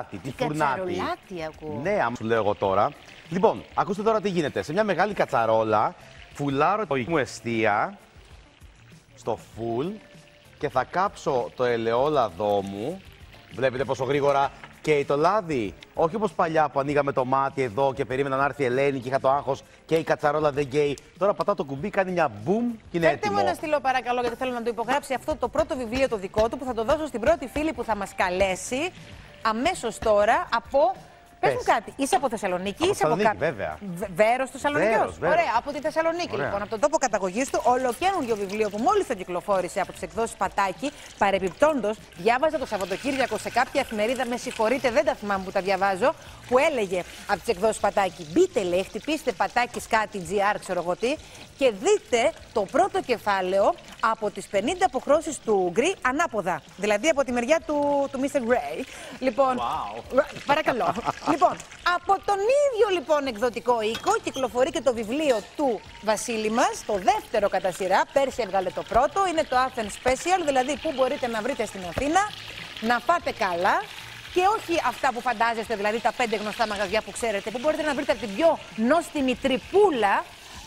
τη Η φουρνάτη. κατσαρολάτη ακούω. Ναι, άμα σου λέω εγώ τώρα. Λοιπόν, ακούστε τώρα τι γίνεται. Σε μια μεγάλη κατσαρόλα φουλάρω το μου εστία στο φουλ και θα κάψω το ελαιόλαδό μου. Βλέπετε πόσο γρήγορα καίει το λάδι. Όχι όπως παλιά που ανοίγαμε το μάτι εδώ και περίμενα να έρθει η Ελένη και είχα το άγχος και η κατσαρόλα δεν καίει. Τώρα πατάω το κουμπί, κάνει μια μπουμ και είναι Φέρτε έτοιμο. μου ένα στυλό παρακαλώ γιατί θέλω να το υπογράψει αυτό το πρώτο βιβλίο το δικό του που θα το δώσω στην πρώτη φίλη που θα μας καλέσει αμέσως τώρα από... Πες Πες. μου κάτι, είσαι από Θεσσαλονίκη, Από είσαι από Θεσσαλονίκη, κάτω. βέβαια. Βέρος Θεσσαλονίκης; Βέρος, Βέρος. Ωραία, από τη Θεσσαλονίκη Ωραία. λοιπόν, από τον τόπο καταγωγής του, ολοκένουργιο βιβλίο που μόλις το κυκλοφόρησε από τις εκδόσεις Πατάκη. Παρεπιπτόντω, διάβαζα το Σαββατοκύριακο σε κάποια εφημερίδα, με συγχωρείτε, δεν τα θυμάμαι που τα διαβάζω, που έλεγε από τις εκδόσεις Πατάκη. Μπείτε, λέει, χτυπήστε πατάκι κάτι GR, ξέρω εγώ τι, και δείτε το πρώτο κεφάλαιο από τις 50 αποχρώσεις του Γκρι ανάποδα. Δηλαδή από τη μεριά του, του Mr. Gray. Λοιπόν, παρακαλώ. λοιπόν, από τον ίδιο λοιπόν εκδοτικό οίκο κυκλοφορεί και το βιβλίο του Βασίλη μας, το δεύτερο κατά σειρά. Πέρσι έβγαλε το πρώτο. Είναι το Athens Special, δηλαδή που μπορείτε να βρείτε στην Αθήνα, να φάτε καλά. Και όχι αυτά που φαντάζεστε, δηλαδή τα πέντε γνωστά μαγαζιά που ξέρετε, που μπορείτε να βρείτε από την πιο νόστιμη τρυπούλα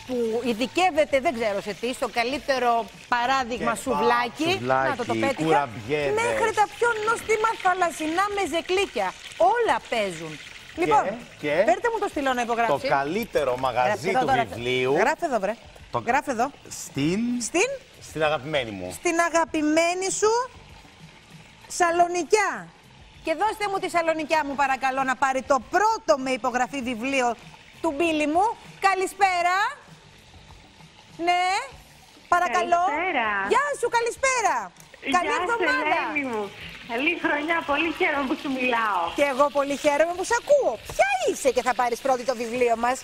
που ειδικεύεται, δεν ξέρω σε τι, στο καλύτερο παράδειγμα Και σουβλάκι. σουβλάκι, να το, το πέτυχα. κουραμπιέδες. Μέχρι τα πιο νόστιμα θαλασσινά με ζεκλίκια. Όλα παίζουν. Λοιπόν, και φέρτε μου το στυλό να Το υπογράψει. καλύτερο Γράφτε μαγαζί εδώ του τώρα. βιβλίου Γράφε εδώ, βρε. Το- Γράφε εδώ. στην, Στην, στην αγαπημένη μου. στην αγαπημένη σου Σαλονικιά. Και δώστε μου τη Σαλονικιά μου παρακαλώ να πάρει το πρώτο με υπογραφή βιβλίο του Μπίλι μου. Καλησπέρα. Ναι. Παρακαλώ. Καλησπέρα. Γεια σου, καλησπέρα. Καλή Γεια σου, εβδομάδα. Ελένη μου. Καλή χρονιά, πολύ χαίρομαι που σου μιλάω. Και εγώ πολύ χαίρομαι που σ' ακούω. Ποια είσαι και θα πάρεις πρώτη το βιβλίο μας;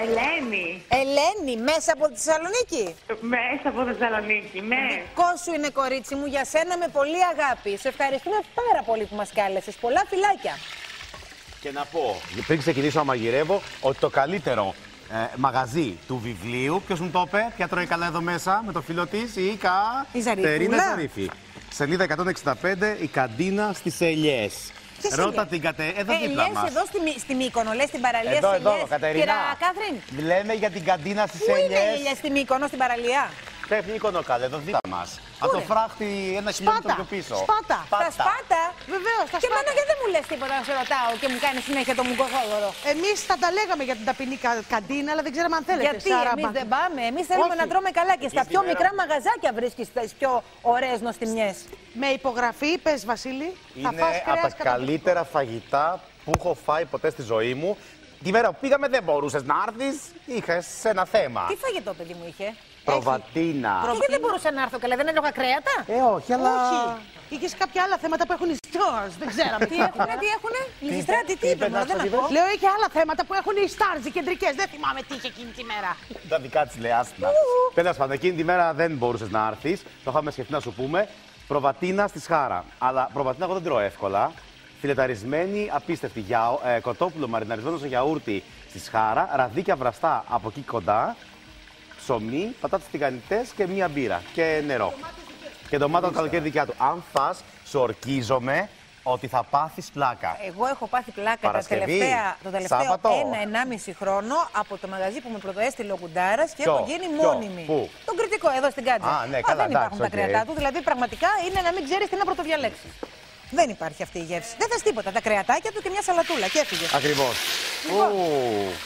Ελένη, Ελένη, μέσα από τη Θεσσαλονίκη; μέσα από Θεσσαλονίκη, ναι. Δικό σου είναι κορίτσι μου, για σένα με πολύ αγάπη. Σε ευχαριστούμε πάρα πολύ που μας κάλεσες. Πολλά φιλάκια. Και να πω, πριν ξεκινήσω να μαγειρεύω, ότι το καλύτερο ε, μαγαζί του βιβλίου, ποιος μου το είπε, ποια τρώει καλά εδώ μέσα με το φίλο της, η Κα. Η Ζαρίφουλα. Τερίνα Ζαρίφη. Σελίδα 165, η καντίνα στις Ελιές. Ποιες Ρώτα Ελιές; την κατε... εδώ Ε, δίπλα λες μας. εδώ στη, Μυ- στη Μύκονο, λες στην παραλία Εδώ, στις εδώ, Ελιές. Κατερίνα. Κυρα Κάθριν, Λέμε για την καντίνα στις πού είναι η Ελιές. Ελιές στη Μύκονο, στην παραλία; Πρέπει Νίκονο καλέ, εδώ δίπλα μας. Από το είναι; φράχτη ένα χιλιόμετρο πιο πίσω. Σπάτα. Τα σπάτα. Βεβαίως, τα Και εμένα σπάτα. γιατί δεν μου λες τίποτα να σε ρωτάω και μου κάνεις συνέχεια το μουκοχόδωρο. Εμείς θα τα λέγαμε για την ταπεινή κα- καντίνα, αλλά δεν ξέραμε αν θέλετε. Γιατί Σάρα εμείς Μπα- δεν πάμε. Εμείς θέλουμε Όχι. να τρώμε καλά και στα Εμείς πιο τη μέρα- μικρά μαγαζάκια βρίσκεις τις πιο ωραίες νοστιμιές. Με υπογραφή, πες Βασίλη, θα Είναι φας από κρέας τα καταπληκτικό. καλύτερα φαγητά που έχω φάει ποτέ στη ζωή μου. Τη μέρα που πήγαμε δεν μπορούσες να έρθεις, είχες ένα θέμα. Τι φαγητό, παιδί μου, είχε; Προβατίνα. Και γιατί δεν μπορούσα να έρθω καλά, δεν έλεγα κρέατα; Ε, όχι, αλλά. Όχι. Είχες κάποια άλλα θέματα που έχουν οι stars, δεν ξέραμε. Τι έχουνε, τι έχουνε; Λυσιστράτη, τι τι είπε, είπες, μωρέ, να δεν στο ακούω. Λέω είχε άλλα θέματα που έχουν οι stars, οι κεντρικές. Δεν θυμάμαι τι είχε εκείνη τη μέρα. Τα δικά της λέει άσχημα. Τέλος πάντων, εκείνη τη μέρα δεν μπορούσες να έρθεις. Το είχαμε σκεφτεί να σου πούμε. Προβατίνα στη Σχάρα. Αλλά προβατίνα εγώ δεν τρώω εύκολα. Φιλεταρισμένη, απίστευτη. Για, ε, κοτόπουλο μαριναρισμένος σε γιαούρτι στη Σχάρα. Ραδίκια βραστά από εκεί κοντά. Ψωμί, πατάτες τηγανιτές και μία μπύρα. Και νερό. Και ντομάτα το καλοκαίρι δικιά του. Αν φας, σου ορκίζομαι ότι θα πάθεις πλάκα. Εγώ έχω πάθει πλάκα τα Παρασκευή, τελευταία, το τελευταίο Σάββατο. ένα-ενάμιση χρόνο από το μαγαζί που με πρωτοέστειλε ο Κουντάρας και Ποιο, έχω γίνει ποιο, μόνιμη. πού; Τον κριτικό εδώ στην Κάτσα. Α, ναι, καλά, δεν υπάρχουν εντάξει, τα οκ. κρεατά τους, δηλαδή πραγματικά είναι να μην ξέρεις τι να πρωτοδιαλέξει. Δεν υπάρχει αυτή η γεύση. Δεν θες τίποτα. Τα κρεατάκια του και μια σαλατούλα και έφυγες. Ακριβώς. Λοιπόν,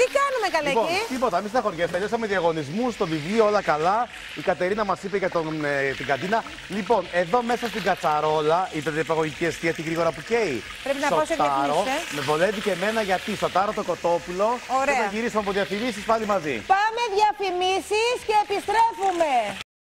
Τι κάνουμε καλά Λοιπόν, εκεί; τίποτα, μην σταχωριέστε. Τελειώσαμε διαγωνισμούς, το βιβλίο όλα καλά. Η Κατερίνα μας είπε για τον, ε, την καντίνα. Λοιπόν, εδώ μέσα στην κατσαρόλα, είπε την επαγωγική αιστεία τη γρήγορα που καίει. Πρέπει να πάω σε Σοτάρο. διαφημίσεις, ε. Με βολεύει και εμένα γιατί σοτάρω το κοτόπουλο. Ωραία. Και θα γυρίσουμε από διαφημίσεις πάλι μαζί. Πάμε διαφημίσεις και επιστρέφουμε.